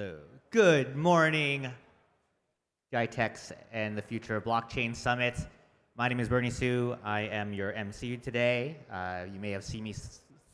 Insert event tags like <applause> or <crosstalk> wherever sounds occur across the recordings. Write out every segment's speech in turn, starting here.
Hello. Good morning, GITEX and the Future Blockchain Summit. My name is Bernie Sue. I am your MC today. Uh, you may have seen me,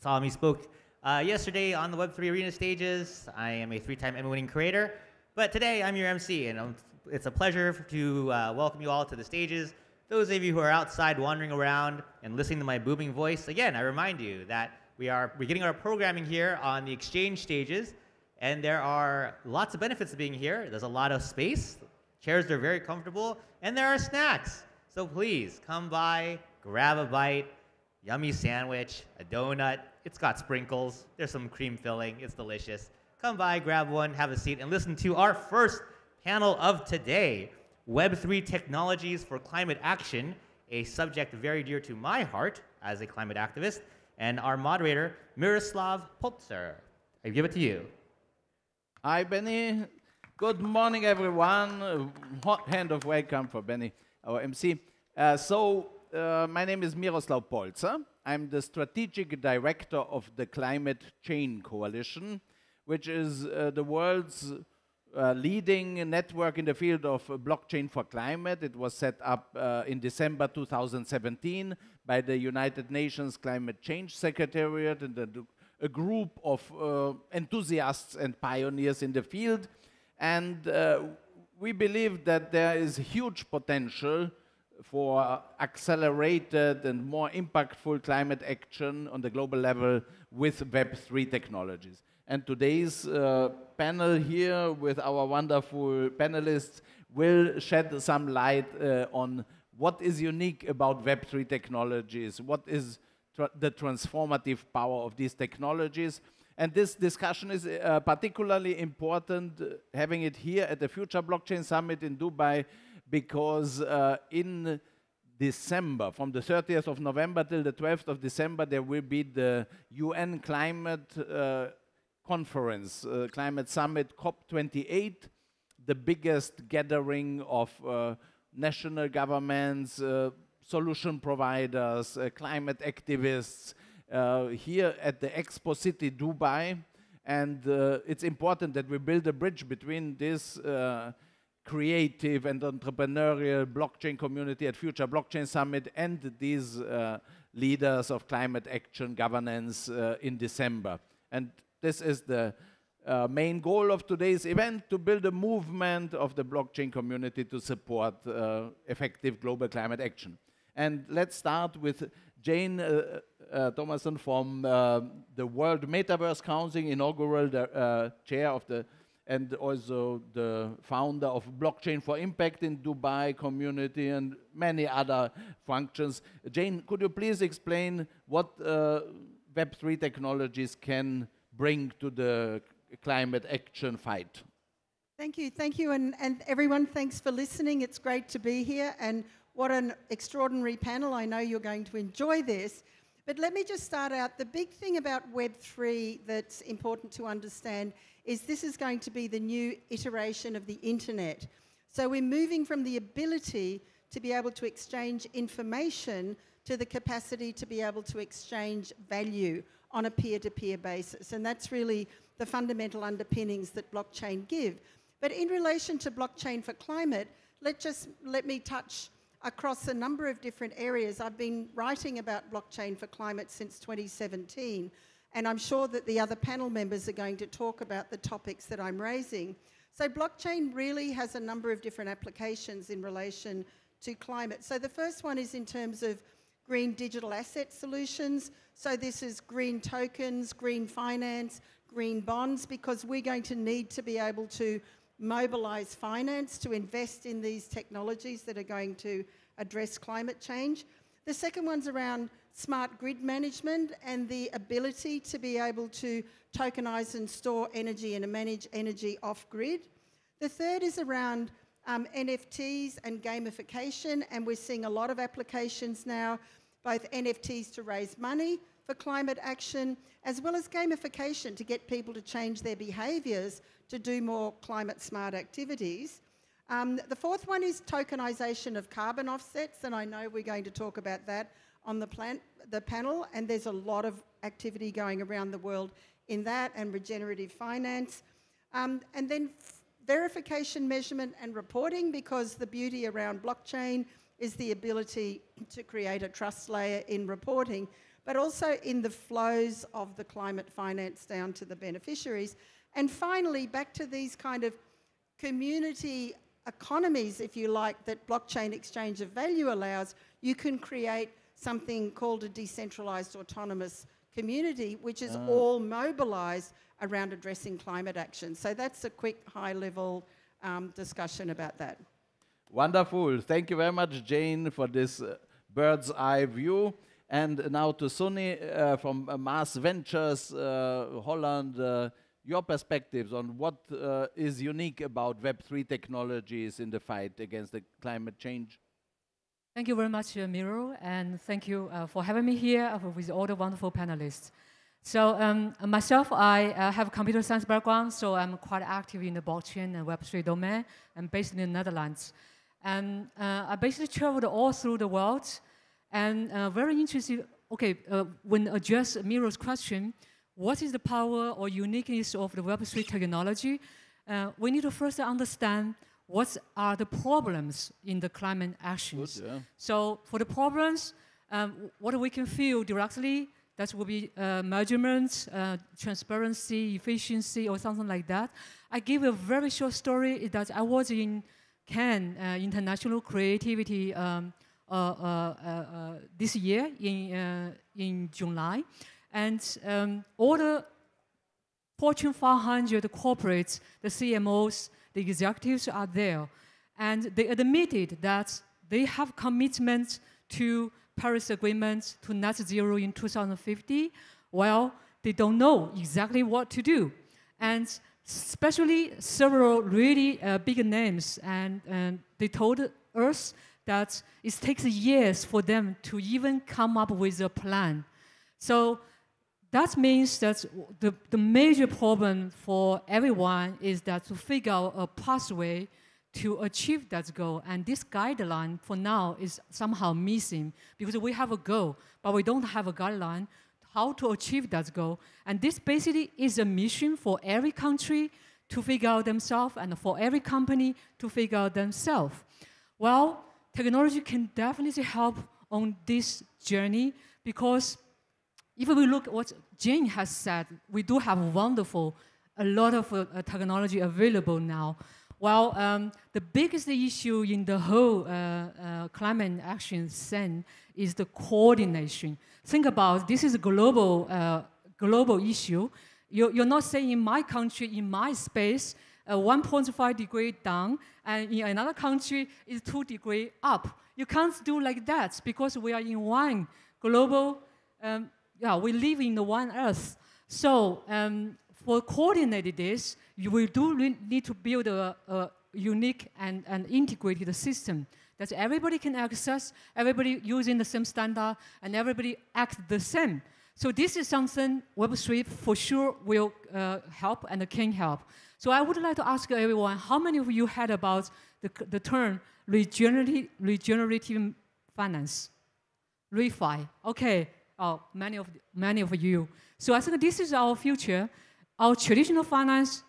saw me spoke uh, yesterday on the Web3 Arena stages. I am a three-time Emmy-winning creator, but today I'm your MC, and it's a pleasure to uh, welcome you all to the stages. Those of you who are outside wandering around and listening to my booming voice, again, I remind you that we are beginning our programming here on the exchange stages, and there are lots of benefits to being here. There's a lot of space, chairs are very comfortable, and there are snacks. So please come by, grab a bite, yummy sandwich, a donut. It's got sprinkles, there's some cream filling, it's delicious. Come by, grab one, have a seat, and listen to our first panel of today Web3 Technologies for Climate Action, a subject very dear to my heart as a climate activist and our moderator, Miroslav Polzer. I give it to you. Hi, Benny. Good morning, everyone. Hot hand of welcome for Benny, our MC. Uh, so, uh, my name is Miroslav Polzer. I'm the strategic director of the Climate Chain Coalition, which is uh, the world's uh, leading network in the field of blockchain for climate. It was set up uh, in December 2017 by the United Nations Climate Change Secretariat and a, a group of uh, enthusiasts and pioneers in the field. And uh, we believe that there is huge potential for accelerated and more impactful climate action on the global level with Web3 technologies. And today's uh, panel here with our wonderful panelists will shed some light uh, on what is unique about Web3 technologies, what is tra the transformative power of these technologies. And this discussion is uh, particularly important, uh, having it here at the Future Blockchain Summit in Dubai, because uh, in December, from the 30th of November till the 12th of December, there will be the UN Climate uh, Conference, uh, Climate Summit COP28, the biggest gathering of uh, national governments, solution providers, uh, climate activists uh, here at the Expo City Dubai. And uh, it's important that we build a bridge between this creative and entrepreneurial blockchain community at Future Blockchain Summit and these leaders of climate action governance in December. And this is the uh, main goal of today's event, to build a movement of the blockchain community to support uh, effective global climate action. And let's start with Jane uh, uh Thomason from uh, the World Metaverse Council, inaugural uh, chair of the, and also the founder of Blockchain for Impact in Dubai community and many other functions. Jane, could you please explain what Web3 technologies can bring to the climate action fight. Thank you, thank you, and, and everyone, thanks for listening. It's great to be here, and what an extraordinary panel. I know you're going to enjoy this. But let me just start out. The big thing about Web3 that's important to understand is this is going to be the new iteration of the internet. So we're moving from the ability to be able to exchange information to the capacity to be able to exchange value on a peer-to-peer basis. And that's really the fundamental underpinnings that blockchain give. But in relation to blockchain for climate, let just let me touch across a number of different areas. I've been writing about blockchain for climate since 2017, and I'm sure that the other panel members are going to talk about the topics that I'm raising. So blockchain really has a number of different applications in relation to climate. So the first one is in terms of green digital asset solutions. So this is green tokens, green finance, green bonds, because we're going to need to be able to mobilize finance to invest in these technologies that are going to address climate change. The second one's around smart grid management and the ability to be able to tokenize and store energy and manage energy off grid. The third is around um, NFTs and gamification, and we're seeing a lot of applications now both NFTs to raise money for climate action, as well as gamification to get people to change their behaviours to do more climate smart activities. Um, the fourth one is tokenization of carbon offsets, and I know we're going to talk about that on the, the panel, and there's a lot of activity going around the world in that and regenerative finance. Um, and then verification, measurement, and reporting, because the beauty around blockchain is the ability to create a trust layer in reporting, but also in the flows of the climate finance down to the beneficiaries. And finally, back to these kind of community economies, if you like, that blockchain exchange of value allows, you can create something called a decentralized autonomous community, which is uh. all mobilized around addressing climate action. So that's a quick high level um, discussion about that. Wonderful. Thank you very much, Jane, for this uh, bird's eye view. And now to Sunny uh, from uh, MaasVentures, uh, Holland, uh, your perspectives on what uh, is unique about Web3 technologies in the fight against the climate change. Thank you very much, Miro, and thank you for having me here with all the wonderful panelists. So um, myself, I uh, have a computer science background, so I'm quite active in the blockchain and Web3 domain. I'm based in the Netherlands. And uh, I basically traveled all through the world and uh, very interested, okay, uh, when address Miro's question, what is the power or uniqueness of the Web3 technology? Uh, we need to first understand what are the problems in the climate actions. Good, yeah. So for the problems, um, what we can feel directly, that will be uh, measurements, uh, transparency, efficiency, or something like that. I give a very short story that I was in Cannes uh, International Creativity um, uh, uh, this year in, in July. And um, all the Fortune 500 corporates, the CMOs, the executives are there. And they admitted that they have commitments to Paris Agreement to net zero in 2050. Well, they don't know exactly what to do. And especially several really uh, big names, and, and they told us that it takes years for them to even come up with a plan. So that means that the, the major problem for everyone is that to figure out a pathway to achieve that goal. And this guideline for now is somehow missing because we have a goal, but we don't have a guideline how to achieve that goal. And this basically is a mission for every country to figure out themselves and for every company to figure out themselves. Well, technology can definitely help on this journey because if we look at what Jane has said, we do have wonderful, a lot of uh, technology available now. Well, um, the biggest issue in the whole uh, uh, climate action scene is the coordination. Think about this is a global, uh, global issue. You're, you're, not saying in my country, in my space, uh, 1.5 degree down, and in another country is 2 degree up. You can't do like that because we are in one global, um, yeah, we live in the one earth. So um, for coordinating this, you will do need to build a, a unique and, and integrated system that everybody can access, everybody using the same standard, and everybody act the same. So this is something Web3 for sure will uh, help and can help. So I would like to ask everyone, how many of you heard about the, the term regenerative, regenerative finance? ReFi. Okay, oh, many of, many of you. So I think this is our future. Our traditional finance,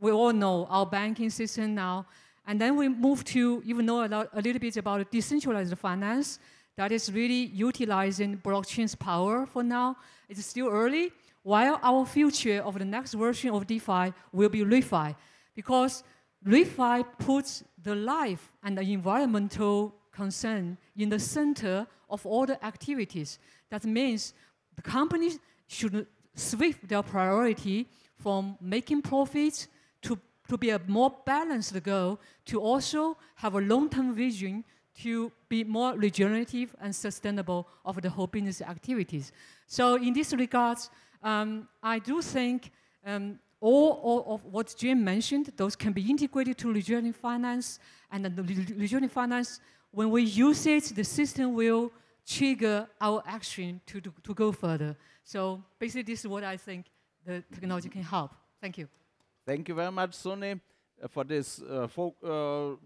we all know our banking system now. And then we move to even know a, lot, a little bit about decentralized finance that is really utilizing blockchain's power for now. It's still early, while our future of the next version of DeFi will be ReFi. Because ReFi puts the life and the environmental concern in the center of all the activities. That means the companies should shift their priority from making profits to, to be a more balanced goal, to also have a long-term vision to be more regenerative and sustainable of the whole business activities. So in this regards, um, I do think um, all, all, of what Jim mentioned, those can be integrated to regenerative finance, and the regenerative finance, when we use it, the system will trigger our action to, to, to go further. So basically, this is what I think the technology can help. Thank you. Thank you very much, Sunny, uh, for this uh, uh,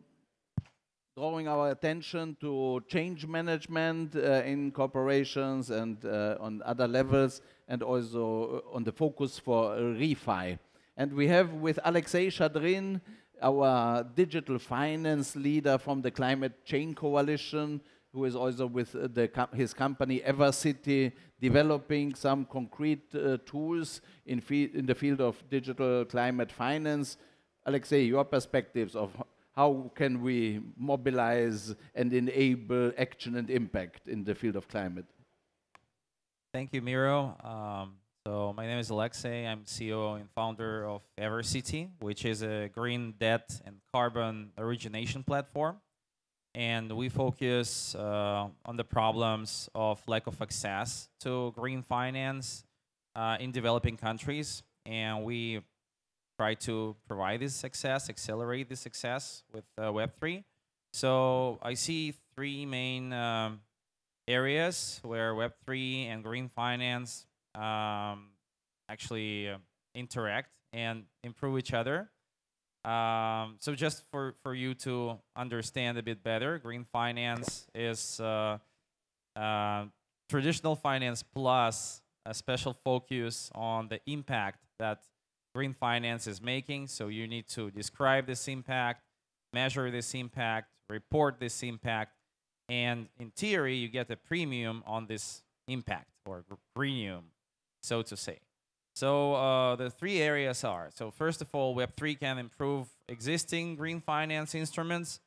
drawing our attention to change management uh, in corporations and uh, on other levels, and also uh, on the focus for ReFi. And we have with Alexey Shadrin, our digital finance leader from the Climate Chain Coalition, who is also with the, his company EverCity, developing some concrete uh, tools in, in the field of digital climate finance. Alexey, your perspectives of how can we mobilize and enable action and impact in the field of climate? Thank you, Miro. Um, so my name is Alexey. I'm CEO and founder of EverCity, which is a green debt and carbon origination platform. And we focus uh, on the problems of lack of access to green finance uh, in developing countries. And we try to provide this success, accelerate this success with uh, Web3. So I see three main um, areas where Web3 and green finance um, actually uh, interact and improve each other. Um, so just for, for you to understand a bit better, green finance is uh, uh, traditional finance plus a special focus on the impact that green finance is making. So you need to describe this impact, measure this impact, report this impact, and in theory, you get a premium on this impact or premium, so to say. So uh, the three areas are, so first of all, Web3 can improve existing green finance instruments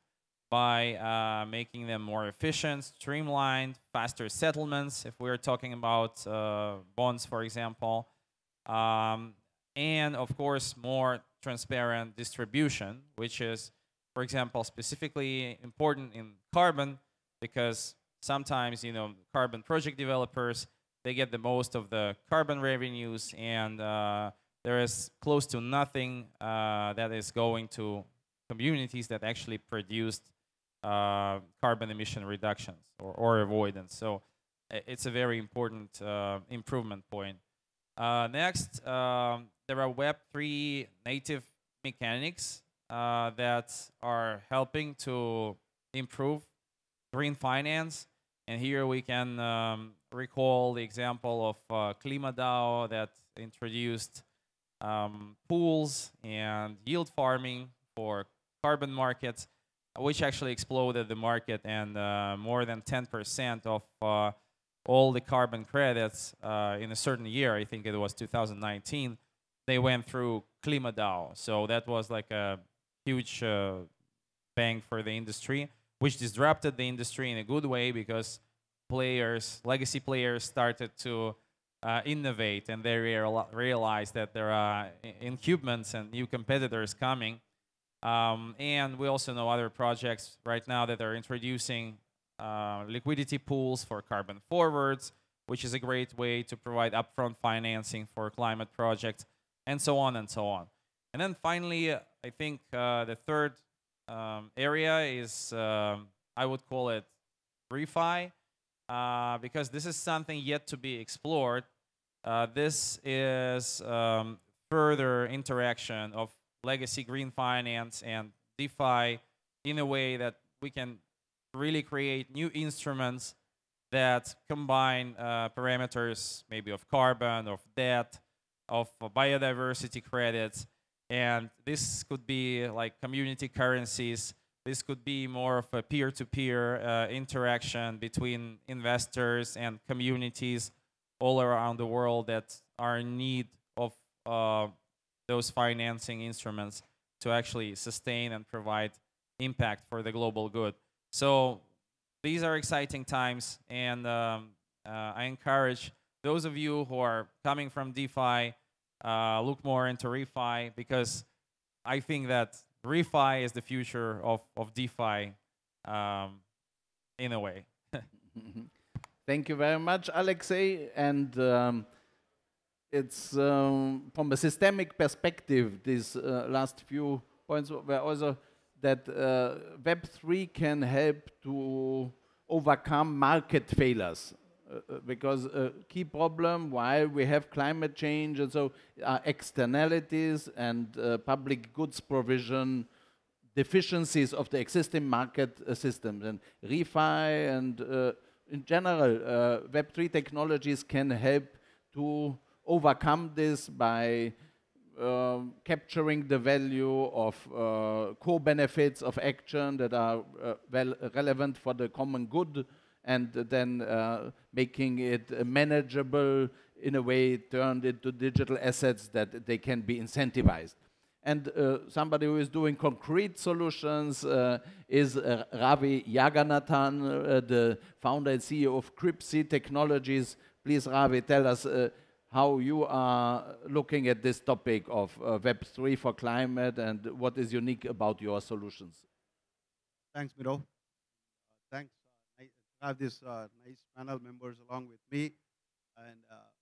by uh, making them more efficient, streamlined, faster settlements, if we're talking about uh, bonds, for example. Um, and of course more transparent distribution, which is, for example, specifically important in carbon because sometimes, you know, carbon project developers, they get the most of the carbon revenues and uh, there is close to nothing uh, that is going to communities that actually produced uh, carbon emission reductions or, or avoidance. So it's a very important uh, improvement point. Uh, next, um, there are Web3 native mechanics uh, that are helping to improve green finance. And here we can um, recall the example of uh, that introduced um, pools and yield farming for carbon markets, which actually exploded the market and uh, more than 10% of uh, all the carbon credits uh, in a certain year, I think it was 2019, they went through KlimaDAO. So that was like a huge uh, bang for the industry, which disrupted the industry in a good way because players, legacy players, started to uh, innovate and they real realized that there are incumbents and new competitors coming. Um, and we also know other projects right now that are introducing uh, liquidity pools for carbon forwards, which is a great way to provide upfront financing for climate projects, and so on and so on. And then finally, uh, I think uh, the third um, area is, um, I would call it refi, uh, because this is something yet to be explored. Uh, this is um, further interaction of legacy green finance and DeFi in a way that we can really create new instruments that combine uh, parameters maybe of carbon, of debt, of biodiversity credits. And this could be like community currencies. This could be more of a peer-to-peer -peer, uh, interaction between investors and communities all around the world that are in need of uh, those financing instruments to actually sustain and provide impact for the global good. So these are exciting times, and um, uh, I encourage those of you who are coming from DeFi, uh, look more into refi because I think that refi is the future of, of DeFi um, in a way. <laughs> <laughs> Thank you very much, Alexey. And um, it's um, from a systemic perspective, these uh, last few points were also that uh, Web3 can help to overcome market failures. Uh, uh, because a key problem why we have climate change and so are externalities and uh, public goods provision deficiencies of the existing market uh, systems. And refi and uh, in general web3 technologies can help to overcome this by um, capturing the value of uh, core benefits of action that are uh, well relevant for the common good and then uh, making it manageable in a way turned into digital assets that they can be incentivized. And uh, somebody who is doing concrete solutions uh, is uh, Ravi Yaganathan, uh, the founder and CEO of KrypC Technologies. Please, Ravi, tell us uh, how you are looking at this topic of uh, Web3 for climate and what is unique about your solutions. Thanks, Miro. I have these nice panel members along with me, and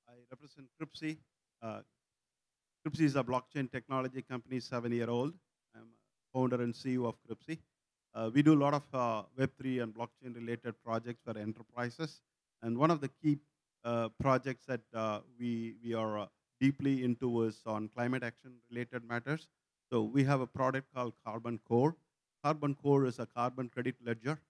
I represent KrypC. KrypC is a blockchain technology company, seven year old. I'm founder and CEO of KrypC. Uh, we do a lot of uh, Web3 and blockchain related projects for enterprises. And one of the key uh, projects that uh, we, we are uh, deeply into is on climate action related matters. So we have a product called Carbon Core. Carbon Core is a carbon credit ledger.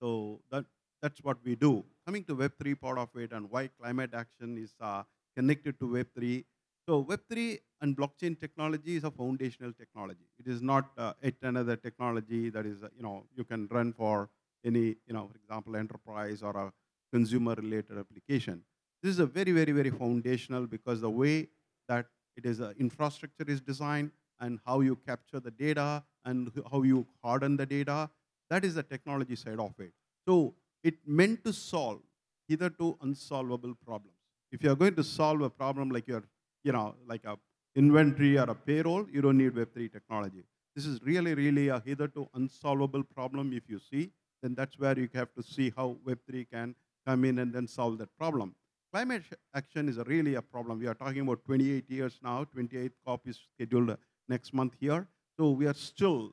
So that, that's what we do. Coming to Web3 part of it and why climate action is uh, connected to Web3 so Web3 and blockchain technology is a foundational technology. It is not uh, yet another technology that is, uh, you know, you can run for any, you know, for example, enterprise or a consumer-related application. This is a very, very, very foundational because the way that it is, uh, infrastructure is designed and how you capture the data and how you harden the data, that is the technology side of it. So it meant to solve hitherto unsolvable problems. If you're going to solve a problem like you're you know, like a inventory or a payroll, you don't need Web3 technology. This is really, really a hitherto unsolvable problem if you see, then that's where you have to see how Web3 can come in and then solve that problem. Climate action is a really a problem. We are talking about 28 years now, 28th COP is scheduled next month here. So we are still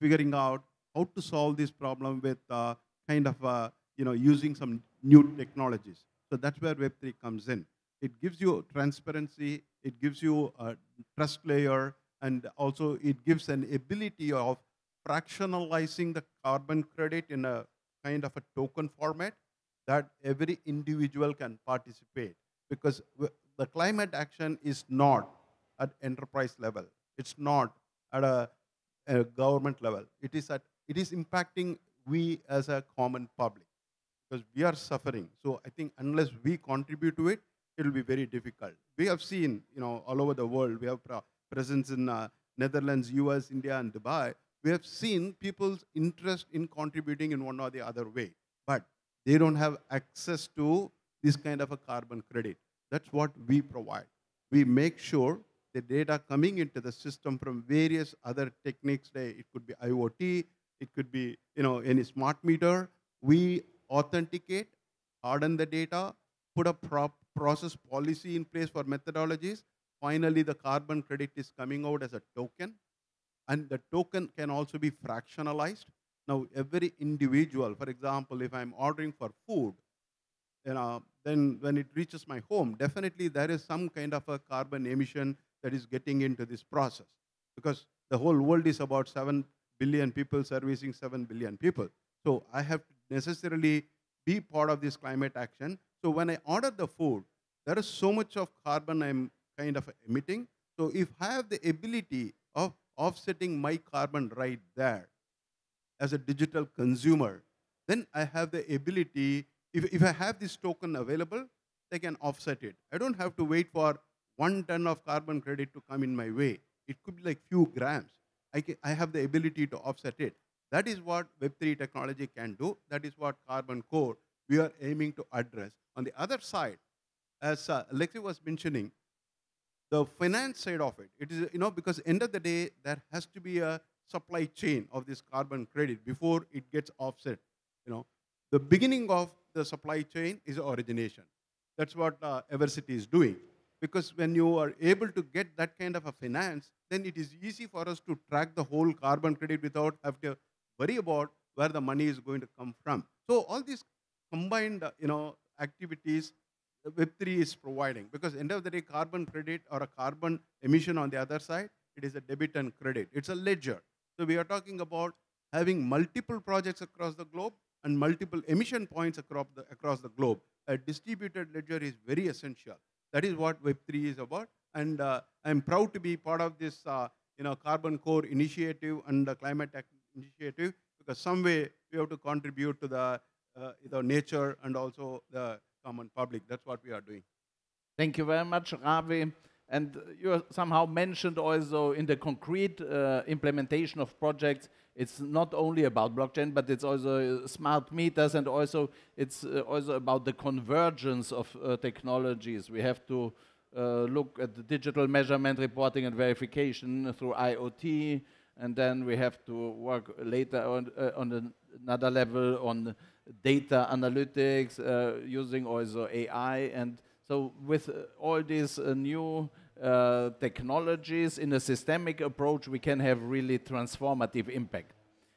figuring out how to solve this problem with uh, kind of, uh, you know, using some new technologies. So that's where Web3 comes in. It gives you transparency, it gives you a trust layer, and also it gives an ability of fractionalizing the carbon credit in a kind of a token format that every individual can participate. Because the climate action is not at enterprise level. It's not at a, a government level. It is at it is impacting we as a common public because we are suffering. So I think unless we contribute to it, it will be very difficult. We have seen, you know, all over the world, we have presence in uh, Netherlands, US, India, and Dubai. We have seen people's interest in contributing in one or the other way, but they don't have access to this kind of a carbon credit. That's what we provide. We make sure the data coming into the system from various other techniques, it could be IoT, it could be, you know, any smart meter. We authenticate, harden the data, put a prop process policy in place for methodologies. Finally, the carbon credit is coming out as a token. And the token can also be fractionalized. Now, every individual, for example, if I'm ordering for food, you know, then when it reaches my home, definitely there is some kind of a carbon emission that is getting into this process. Because the whole world is about 7 billion people servicing 7 billion people. So I have to necessarily be part of this climate action so when I order the food, there is so much of carbon I'm kind of emitting. So if I have the ability of offsetting my carbon right there as a digital consumer, then I have the ability, if, if I have this token available, they can offset it. I don't have to wait for one ton of carbon credit to come in my way. It could be like few grams. I, can, I have the ability to offset it. That is what Web3 technology can do. That is what Carbon Core we are aiming to address. On the other side, as uh, Alexey was mentioning, the finance side of it, it is, you know, because end of the day, there has to be a supply chain of this carbon credit before it gets offset. You know, the beginning of the supply chain is origination. That's what uh, Evercity is doing. Because when you are able to get that kind of a finance, then it is easy for us to track the whole carbon credit without having to worry about where the money is going to come from. So all these combined, uh, you know, activities Web3 is providing. Because end of the day, carbon credit or a carbon emission on the other side, it is a debit and credit. It's a ledger. So we are talking about having multiple projects across the globe and multiple emission points across the, across the globe. A distributed ledger is very essential. That is what Web3 is about. And uh, I'm proud to be part of this, uh, you know, Carbon Core initiative and the Climate Tech initiative because some way we have to contribute to the, uh, the nature and also the common public. That's what we are doing. Thank you very much, Ravi. And you somehow mentioned also in the concrete uh, implementation of projects, it's not only about blockchain, but it's also uh, smart meters, and also it's uh, also about the convergence of uh, technologies. We have to uh, look at the digital measurement, reporting, and verification through IoT, and then we have to work later on, uh, on another level on data analytics, using also AI and so with uh, all these uh, new uh, technologies in a systemic approach, we can have really transformative impact.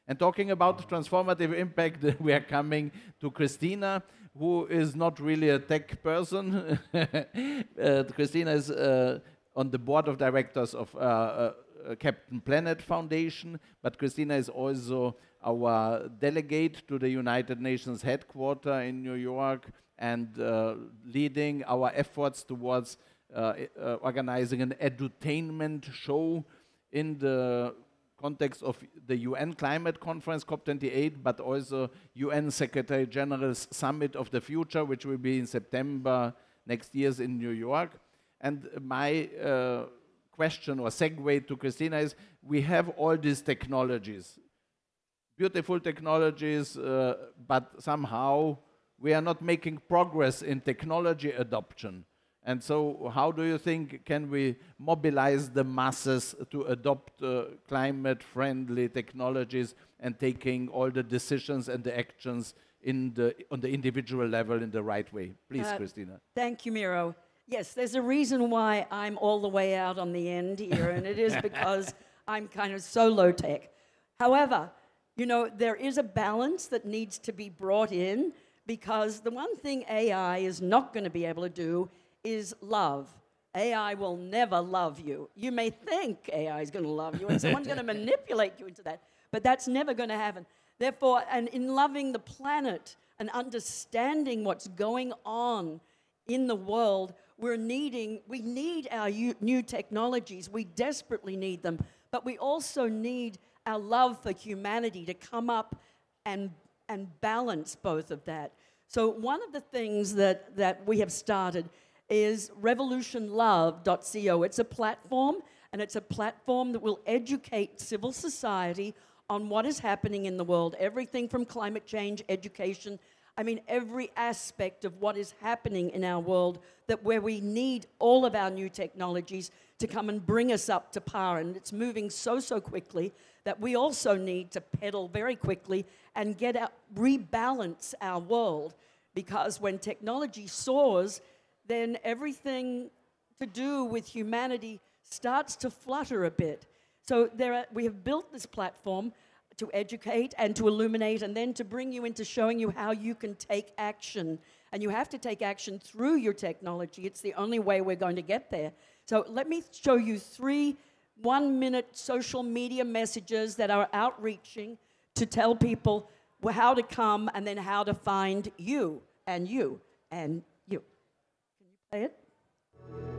And talking about transformative impact, <laughs> we are coming to Christina, who is not really a tech person. <laughs> uh, Christina is uh, on the board of directors of uh, uh, Captain Planet Foundation, but Christina is also our delegate to the United Nations headquarters in New York and uh, leading our efforts towards uh, uh, organizing an edutainment show in the context of the UN Climate Conference, COP28, but also UN Secretary General's Summit of the Future, which will be in September next year in New York. And my uh, question or segue to Christina is, we have all these technologies, beautiful technologies, uh, but somehow we are not making progress in technology adoption. And so how do you think can we mobilize the masses to adopt uh, climate-friendly technologies and taking all the decisions and the actions in the, on the individual level in the right way? Please, uh, Christina. Thank you, Miro. Yes, there's a reason why I'm all the way out on the end here, and it is <laughs> because I'm kind of so low tech. However, you know, there is a balance that needs to be brought in because the one thing AI is not going to be able to do is love. AI will never love you. You may think AI is going to love you and someone's going <laughs> to manipulate you into that, but that's never going to happen. Therefore, and in loving the planet and understanding what's going on in the world, we're needing, we need our new technologies. We desperately need them, but we also need our love for humanity to come up and and balance both of that. So one of the things that, that we have started is revolutionlove.co. It's a platform, and it's a platform that will educate civil society on what is happening in the world, everything from climate change, education, I mean, every aspect of what is happening in our world, that where we need all of our new technologies to come and bring us up to par. And it's moving so, so quickly that we also need to pedal very quickly and get out, rebalance our world. Because when technology soars, then everything to do with humanity starts to flutter a bit. So there are, we have built this platform to educate and to illuminate and then to bring you into showing you how you can take action. And you have to take action through your technology. It's the only way we're going to get there. So let me show you three one minute social media messages that are outreaching to tell people how to come and then how to find you and you and you. Can you play it?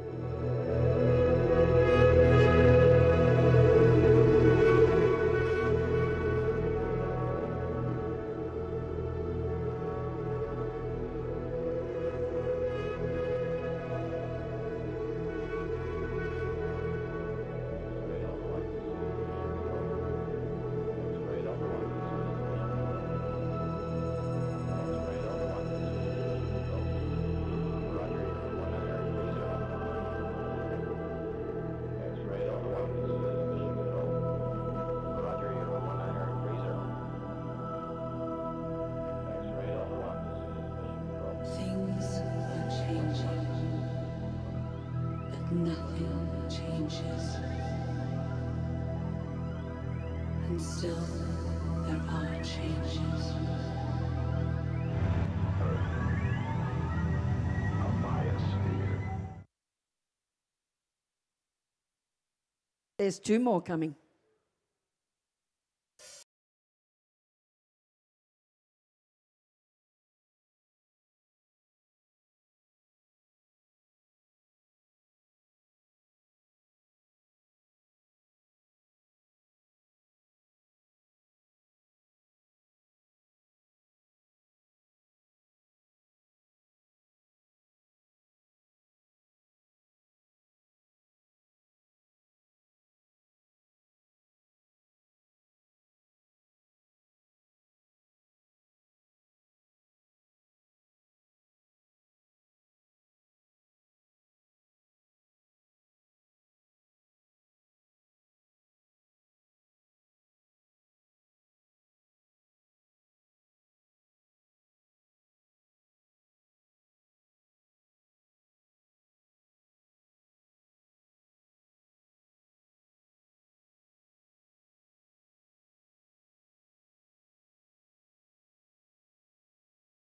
There's two more coming.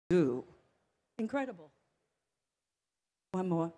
Do. Incredible. One more.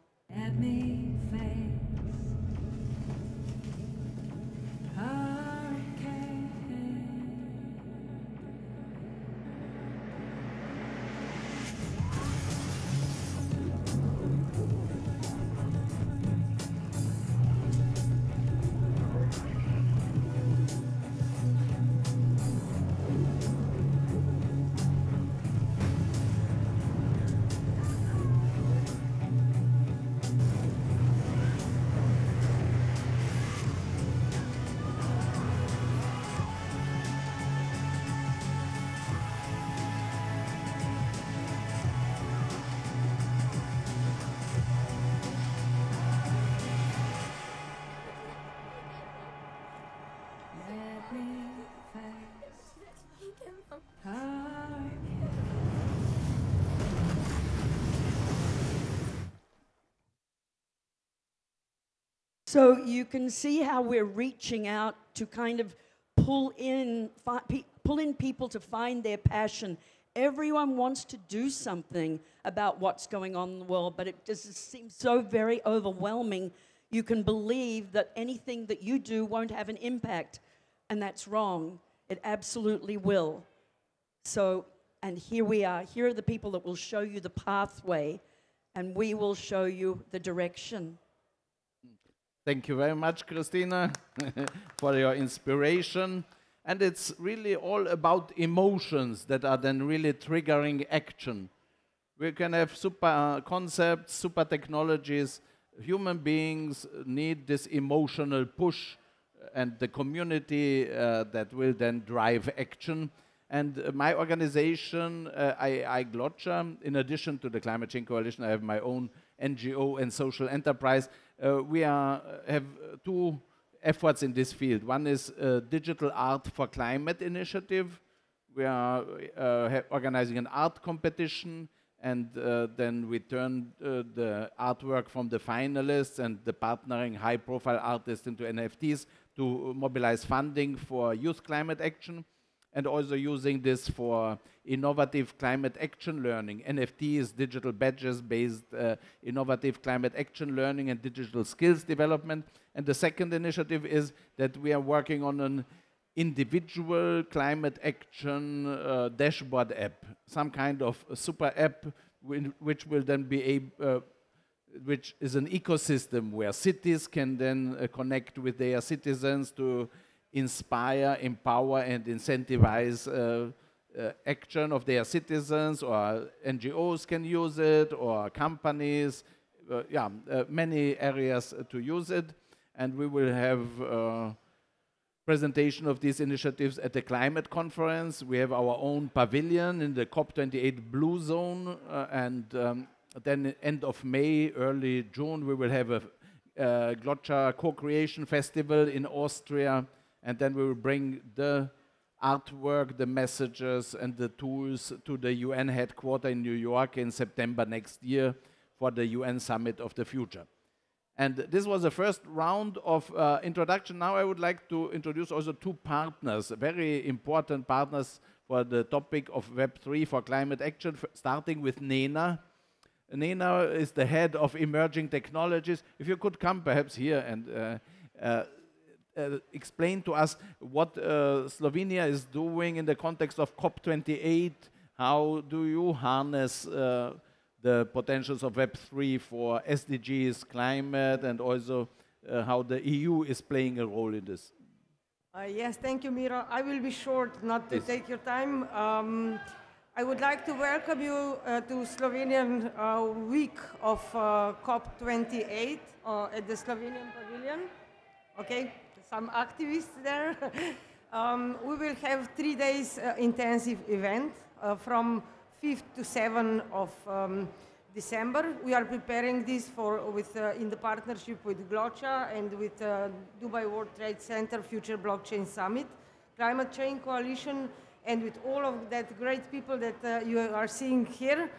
So you can see how we're reaching out to kind of pull in, pull in people to find their passion. Everyone wants to do something about what's going on in the world, but it just seems so very overwhelming. You can believe that anything that you do won't have an impact, and that's wrong. It absolutely will. So, and here we are. Here are the people that will show you the pathway, and we will show you the direction. Thank you very much, Christina, <laughs> for your inspiration. And it's really all about emotions that are then really triggering action. We can have super uh, concepts, super technologies. Human beings need this emotional push and the community uh, that will then drive action. And uh, my organization, uh, I, IGLOCHA, in addition to the Climate Chain Coalition, I have my own NGO and social enterprise. Uh, we are, have uh, two efforts in this field. One is uh, Digital Art for Climate initiative. We are uh, organizing an art competition, and uh, then we turn uh, the artwork from the finalists and the partnering high-profile artists into NFTs to mobilize funding for youth climate action and also using this for innovative climate action learning. NFTs, digital badges based uh, innovative climate action learning and digital skills development. And the second initiative is that we are working on an individual climate action uh, dashboard app, some kind of super app which will then be able uh, which is an ecosystem where cities can then uh, connect with their citizens to inspire, empower, and incentivize uh, uh, action of their citizens, or NGOs can use it, or companies, uh, yeah, uh, many areas to use it. And we will have uh, presentation of these initiatives at the climate conference. We have our own pavilion in the COP28 Blue Zone, uh, and um, then end of May, early June, we will have a uh, co-creation festival in Austria, and then we will bring the artwork, the messages, and the tools to the UN headquarters in New York in September next year for the UN Summit of the Future. And this was the first round of uh, introduction. Now I would like to introduce also two partners, very important partners for the topic of Web3 for climate action, starting with Nena. Nena is the head of emerging technologies. If you could come perhaps here and uh, uh, uh, explain to us what uh, Slovenia is doing in the context of COP28. How do you harness uh, the potentials of Web3 for SDGs, climate, and also uh, how the EU is playing a role in this? Uh, yes, thank you, Mira. I will be short, not to Please. take your time. Um, I would like to welcome you uh, to Slovenian uh, week of uh, COP28 uh, at the Slovenian Pavilion. Okay, some activists there. <laughs> um, we will have three days uh, intensive event uh, from 5th to 7th of um, December. We are preparing this for with uh, in the partnership with Glocha and with uh, Dubai World Trade Center Future Blockchain Summit, Climate Chain Coalition, and with all of that great people that uh, you are seeing here.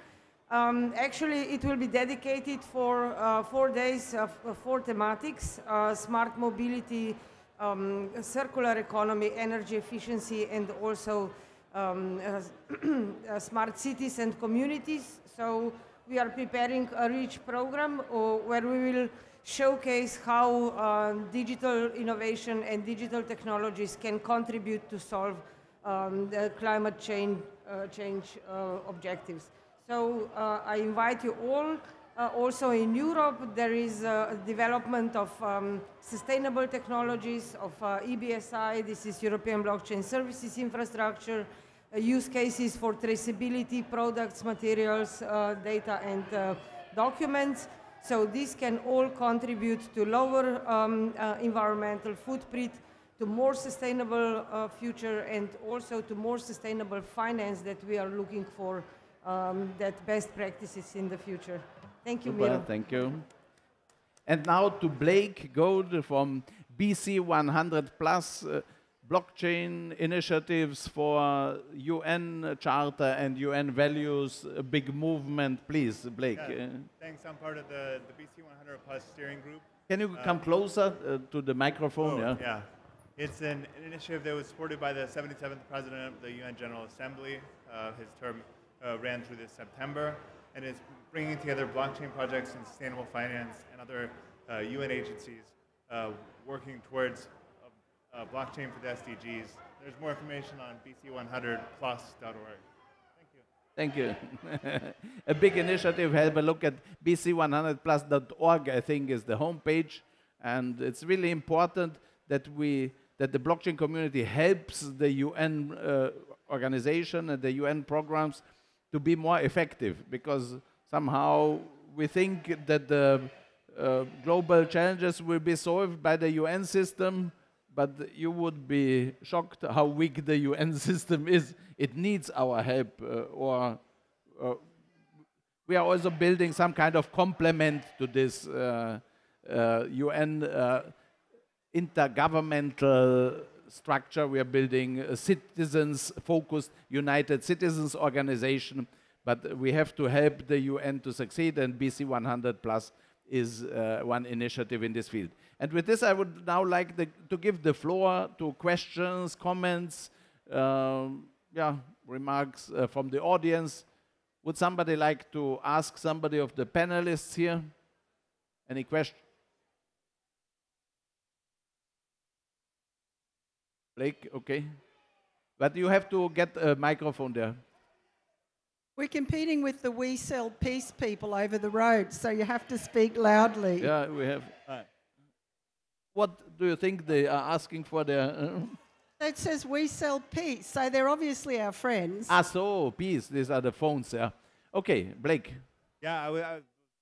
Um, actually, it will be dedicated for uh, four days of of four thematics: uh, smart mobility, um, circular economy, energy efficiency, and also um, uh, <clears throat> smart cities and communities. So we are preparing a rich program uh, where we will showcase how uh, digital innovation and digital technologies can contribute to solve um, the climate change, uh, change uh, objectives. So uh, I invite you all. Uh, also in Europe, there is a development of um, sustainable technologies of uh, EBSI. This is European Blockchain Services Infrastructure. Uh, use cases for traceability, products, materials, uh, data, and uh, documents. So these can all contribute to lower um, environmental footprint, to more sustainable future, and also to more sustainable finance that we are looking for, um, that best practices in the future. Thank you, Super, Miro. Thank you. And now to Blake Gold from BC 100 Plus uh, blockchain initiatives for UN Charter and UN values, a big movement. Please, Blake. Yeah, uh, thanks. I'm part of the, the BC 100 Plus steering group. can you Uh, come closer uh, to the microphone? Oh, yeah. yeah. It's an, an initiative that was supported by the 77th President of the UN General Assembly. Uh, his term uh, ran through this September, and it's bringing together blockchain projects and sustainable finance and other uh, UN agencies uh, working towards a, a blockchain for the SDGs. There's more information on bc100plus.org. Thank you. Thank you. <laughs> A big initiative. Have a look at bc100plus.org, I think, is the homepage. And it's really important that we that the blockchain community helps the UN uh, organization and the UN programs to be more effective because somehow we think that the uh, global challenges will be solved by the UN system, but you would be shocked how weak the UN <laughs> system is. It needs our help, uh, or uh, we are also building some kind of complement to this uh, uh, UN uh, intergovernmental structure. We are building a citizens-focused United Citizens organization, but we have to help the UN to succeed, and BC 100 Plus is uh, one initiative in this field. And with this, I would now like the, to give the floor to questions, comments, um, yeah, remarks uh, from the audience. Would somebody like to ask somebody of the panelists here? Any question? Blake, okay. But you have to get a microphone there. We're competing with the We Sell Peace people over the road, so you have to speak loudly. Yeah, we have. What do you think they are asking for there? Uh, <laughs> It says We Sell Peace, so they're obviously our friends. ah, so, peace. These are the phones, yeah. Okay, Blake. Yeah, I, w- I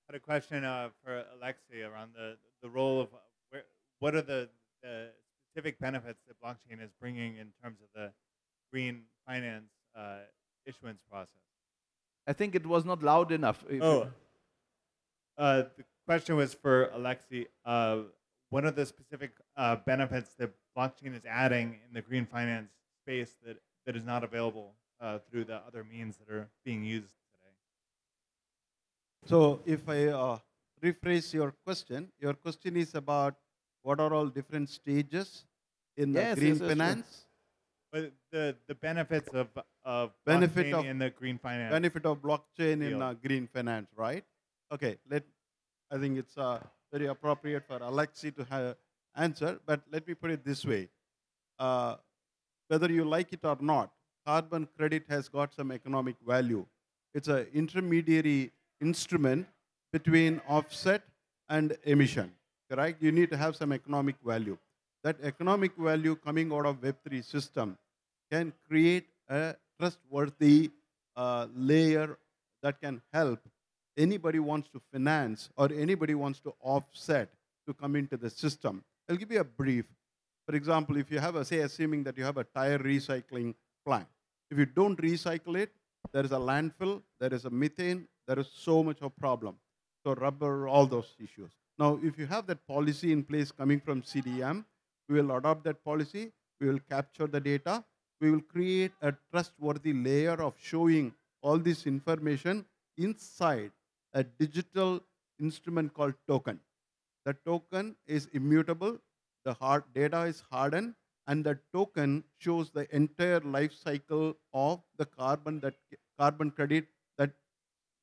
had a question uh, for Alexey around the, the role of where, what are the, the specific benefits that blockchain is bringing in terms of the green finance uh, issuance process. I think it was not loud enough. Oh, uh, the question was for Alexey. Uh, what are the specific uh, benefits that blockchain is adding in the green finance space that, that is not available uh, through the other means that are being used today? So if I uh, rephrase your question, your question is about what are all different stages in the Yes, green yes, yes, sure. finance? But the, the benefits of, of Benefit blockchain of- in the green finance. Benefit of blockchain in field. uh, green finance, right? Okay, let. I think it's uh, very appropriate for Alexey to have answer, but let me put it this way: uh, whether you like it or not, carbon credit has got some economic value. It's an intermediary instrument between offset and emission. Correct? You need to have some economic value. That economic value coming out of Web3 system can create a trustworthy uh, layer that can help anybody wants to finance or anybody wants to offset to come into the system. I'll give you a brief. For example, if you have a, say, assuming that you have a tire recycling plant, if you don't recycle it, there is a landfill, there is a methane, there is so much of problem. So rubber, all those issues. Now, if you have that policy in place coming from CDM, we will adopt that policy, we will capture the data, we will create a trustworthy layer of showing all this information inside a digital instrument called token. The token is immutable, the hard data is hardened, and the token shows the entire life cycle of the carbon that carbon credit that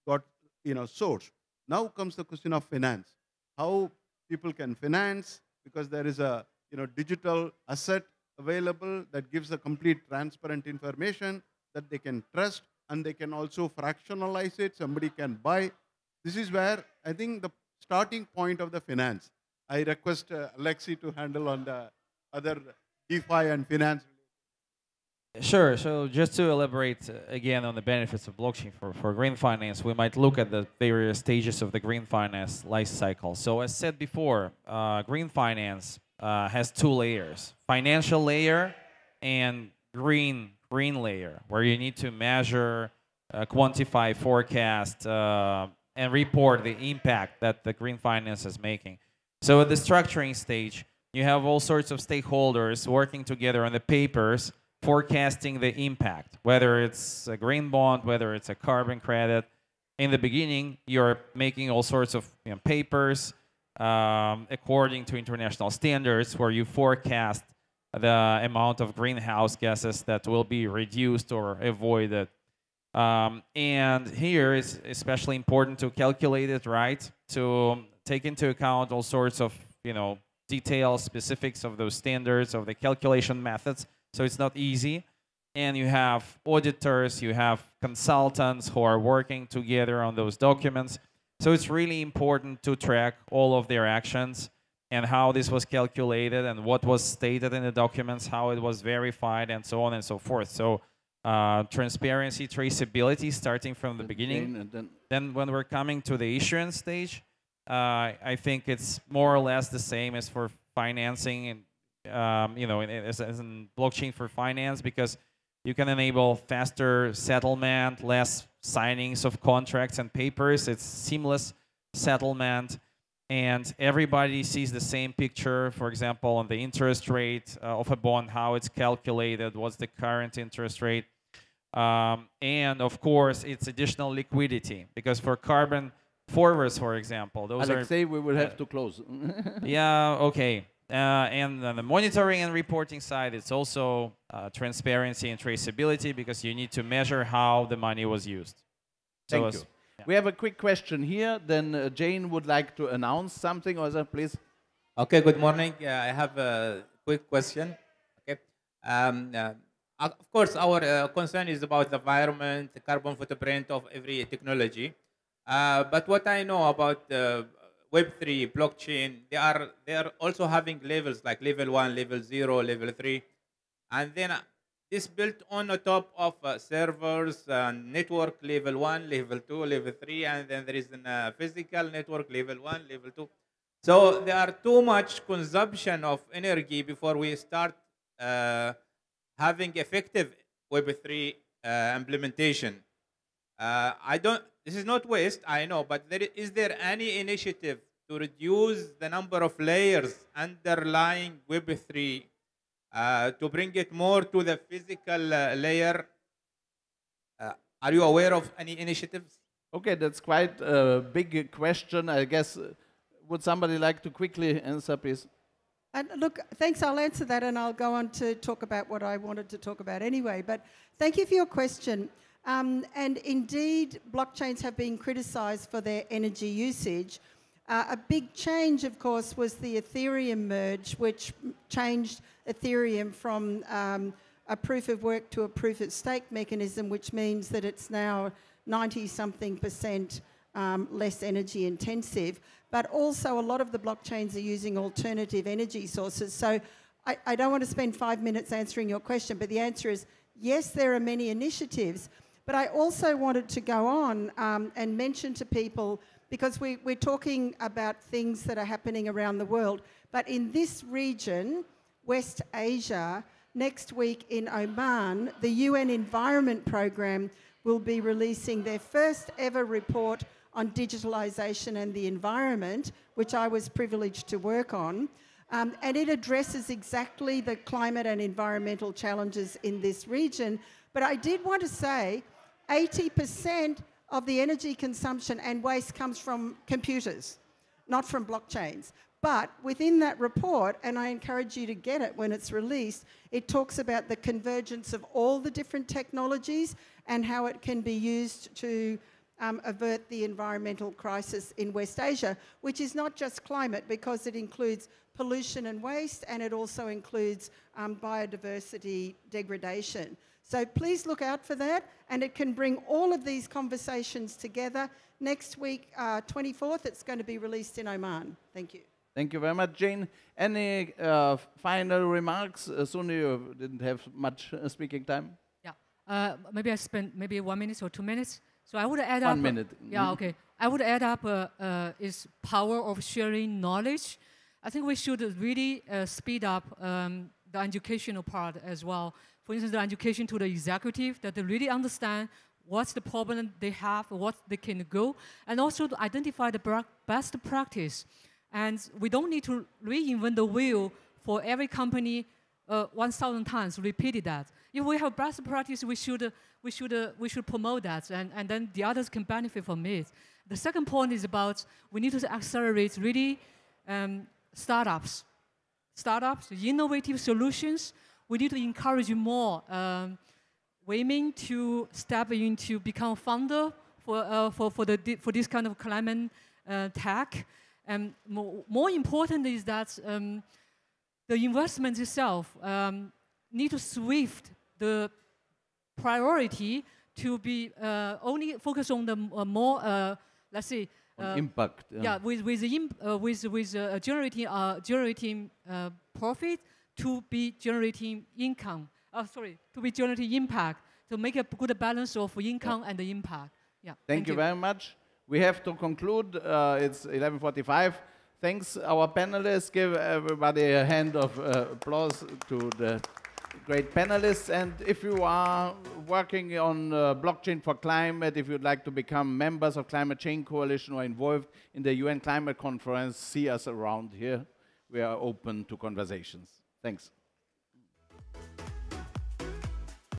got you know sourced. Now comes the question of finance. How people can finance because there is a you know digital asset available that gives a complete transparent information that they can trust and they can also fractionalize it. Somebody can buy. This is where I think the starting point of the finance. I request uh, Alexey to handle on the other DeFi and finance. Sure. So just to elaborate uh, again on the benefits of blockchain for, for green finance, we might look at the various stages of the green finance life cycle. So as said before, uh, green finance uh, has two layers: financial layer and green green layer, where you need to measure, uh, quantify, forecast, uh, and report the impact that the green finance is making. So at the structuring stage, you have all sorts of stakeholders working together on the papers, forecasting the impact, whether it's a green bond, whether it's a carbon credit. In the beginning, you're making all sorts of you know, papers um, according to international standards where you forecast the amount of greenhouse gases that will be reduced or avoided. Um, and here it's especially important to calculate it right, to take into account all sorts of, you know, details, specifics of those standards, of the calculation methods. So it's not easy. And you have auditors, you have consultants who are working together on those documents. So it's really important to track all of their actions and how this was calculated and what was stated in the documents, how it was verified, and so on and so forth. So uh, transparency, traceability, starting from the beginning. And then Then when we're coming to the issuance stage, uh, I think it's more or less the same as for financing and um, you know as, as in blockchain for finance because you can enable faster settlement, less signings of contracts and papers. It's seamless settlement, and everybody sees the same picture. For example, on the interest rate uh, of a bond, how it's calculated, what's the current interest rate, um, and of course, it's additional liquidity because for carbon forwards, for example, those are Alexey, we will have uh, to close. <laughs> yeah, okay. Uh, and on the monitoring and reporting side, it's also uh, transparency and traceability because you need to measure how the money was used. So Thank as- you. We have a quick question here. Then uh, Jane would like to announce something. Or please. Okay, good morning. Uh, I have a quick question. Okay. Um, uh, of course, our uh, concern is about the environment, the carbon footprint of every technology. Uh, but what I know about uh, Web3, blockchain, they are they are also having levels like level one, level zero, level three, and then uh, this built on the top of uh, servers, uh, network level one, level two, level three, and then there is a uh, physical network level one, level two. So there are too much consumption of energy before we start uh, having effective Web3 uh, implementation. Uh, I don't. This is not waste, I know, but there, is there any initiative to reduce the number of layers underlying Web3 uh, to bring it more to the physical uh, layer? Uh, are you aware of any initiatives? Okay, that's quite a big question. I guess. Would somebody like to quickly answer, please? And look, thanks. I'll answer that and I'll go on to talk about what I wanted to talk about anyway. But thank you for your question. Um, and indeed, blockchains have been criticized for their energy usage. Uh, a big change, of course, was the Ethereum merge, which changed Ethereum from um, a proof of work to a proof of stake mechanism, which means that it's now 90 something percent um, less energy intensive. But also, a lot of the blockchains are using alternative energy sources. So, I, I don't want to spend five minutes answering your question, but the answer is yes, there are many initiatives. But I also wanted to go on um, and mention to people because we, we're talking about things that are happening around the world. But in this region, West Asia, next week in Oman, the UN Environment Programme will be releasing their first ever report on digitalisation and the environment, which I was privileged to work on. Um, and it addresses exactly the climate and environmental challenges in this region. But I did want to say 80% of the energy consumption and waste comes from computers. not from blockchains. But within that report, and I encourage you to get it when it's released, it talks about the convergence of all the different technologies and how it can be used to um, avert the environmental crisis in West Asia, which is not just climate because it includes pollution and waste and it also includes um, biodiversity degradation. So please look out for that and it can bring all of these conversations together. Next week, uh, 24th, it's going to be released in Oman. Thank you. Thank you very much, Jane. Any uh, final remarks? Uh, Sunny you didn't have much uh, speaking time. Yeah. Uh, maybe I spent maybe one minute or two minutes. So I would add One up. One minute. Yeah. Mhm. Okay. I would add up uh, uh, is power of sharing knowledge. I think we should really uh, speed up um, the educational part as well. For instance, the education to the executive that they really understand what's the problem they have, what they can go, and also to identify the best practice. And we don't need to reinvent the wheel for every company uh, 1,000 times, repeated that. If we have best practice, we should, we should, uh, we should promote that, and, and then the others can benefit from it. The second point is about we need to accelerate really um, startups, startups, innovative solutions. We need to encourage more um, women to step into become founder for, uh, for, for, the, for this kind of climate uh, tech. And more, more important is that um, the investment itself um, need to swift the priority to be uh, only focus on the uh, more, uh, let's say, uh, impact, Yeah, yeah. with with imp, uh, with with uh, generating uh, generating uh, profit to be generating income. Uh, sorry, to be generating impact to make a good balance of income and the impact. Yeah. Thank, you, very much. We have to conclude. Uh, it's 11:45. Thanks, our panelists. Give everybody a hand of uh, applause to the great panelists. And if you are working on uh, blockchain for climate, if you'd like to become members of Climate Chain Coalition or involved in the UN Climate Conference, see us around here. We are open to conversations. Thanks.